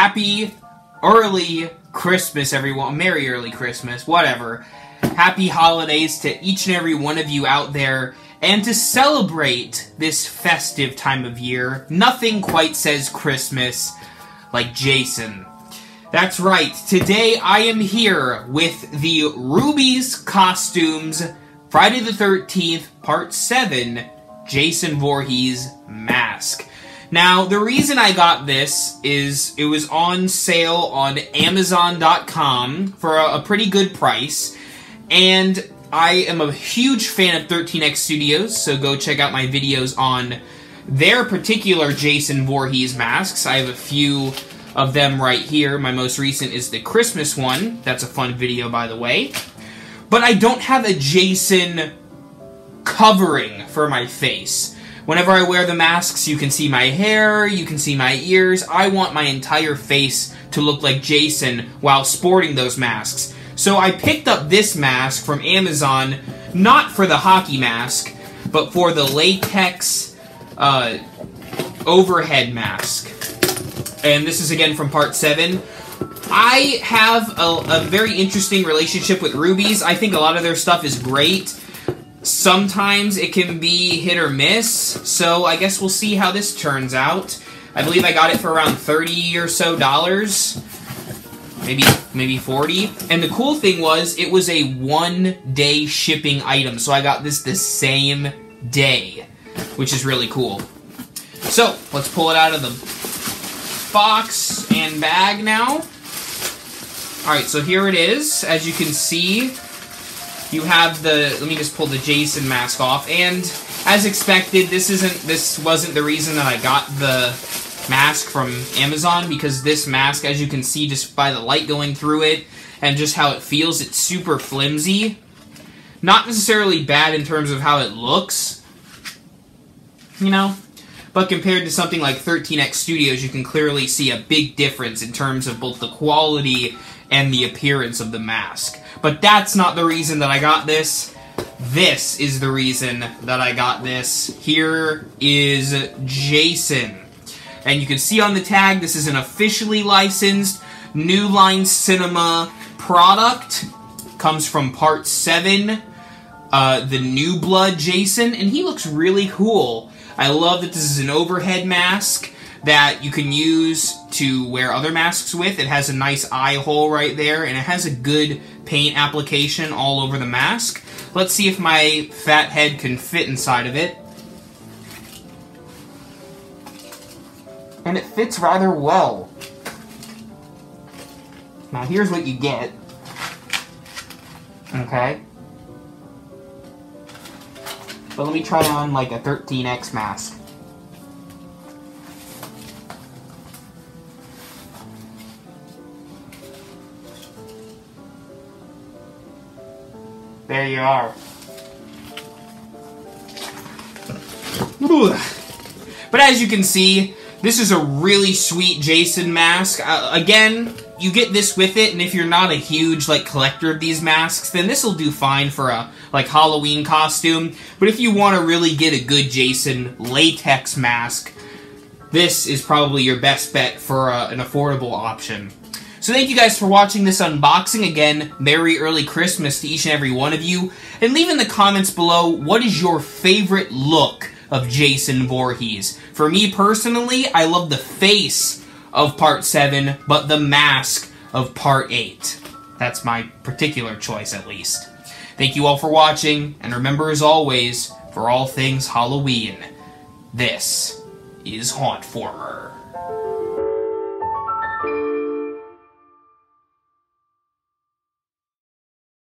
happy early Christmas, everyone. Merry early Christmas, whatever. Happy holidays to each and every one of you out there. And to celebrate this festive time of year, nothing quite says Christmas like Jason. That's right, today I am here with the Rubie's Costumes Friday the 13th, Part 7, Jason Voorhees Mask. Now, the reason I got this is it was on sale on Amazon.com for a, a pretty good price, and I am a huge fan of 13X Studios, so go check out my videos on their particular Jason Voorhees masks. I have a few of them right here. My most recent is the Christmas one. That's a fun video, by the way. But I don't have a Jason covering for my face. Whenever I wear the masks, you can see my hair, you can see my ears. I want my entire face to look like Jason while sporting those masks. So I picked up this mask from Amazon, not for the hockey mask, but for the latex uh, overhead mask. And this is again from part 7. I have a, a very interesting relationship with Rubie's. I think a lot of their stuff is great. Sometimes it can be hit or miss, so I guess we'll see how this turns out. I believe I got it for around 30 or so dollars. Maybe maybe 40. And the cool thing was it was a one day shipping item, so I got this the same day, which is really cool. So, let's pull it out of the box and bag now. Alright, so here it is. As you can see, you have the, let me just pull the Jason mask off, and as expected, this isn't, this wasn't the reason that I got the mask from Amazon, because this mask, as you can see just by the light going through it, and just how it feels, it's super flimsy. Not necessarily bad in terms of how it looks, you know, but compared to something like 13X Studios, you can clearly see a big difference in terms of both the quality and the appearance of the mask. But that's not the reason that I got this. This is the reason that I got this. Here is Jason. And you can see on the tag, this is an officially licensed New Line Cinema product. Comes from Part 7, uh, the New Blood Jason, and he looks really cool. I love that this is an overhead mask that you can use to wear other masks with. It has a nice eye hole right there, and it has a good paint application all over the mask. Let's see if my fat head can fit inside of it. And it fits rather well. Now here's what you get. Okay. But let me try on like a 13X mask. There you are. But as you can see, this is a really sweet Jason mask. Uh, again, you get this with it, and if you're not a huge like collector of these masks, then this will do fine for a like Halloween costume. But if you want to really get a good Jason latex mask, this is probably your best bet for uh, an affordable option. So thank you guys for watching this unboxing. Again, Merry Early Christmas to each and every one of you. And leave in the comments below, what is your favorite look of Jason Voorhees? For me personally, I love the face of Part 7, but the mask of Part 8. That's my particular choice, at least. Thank you all for watching, and remember as always, for all things Halloween, this is Haunt Former.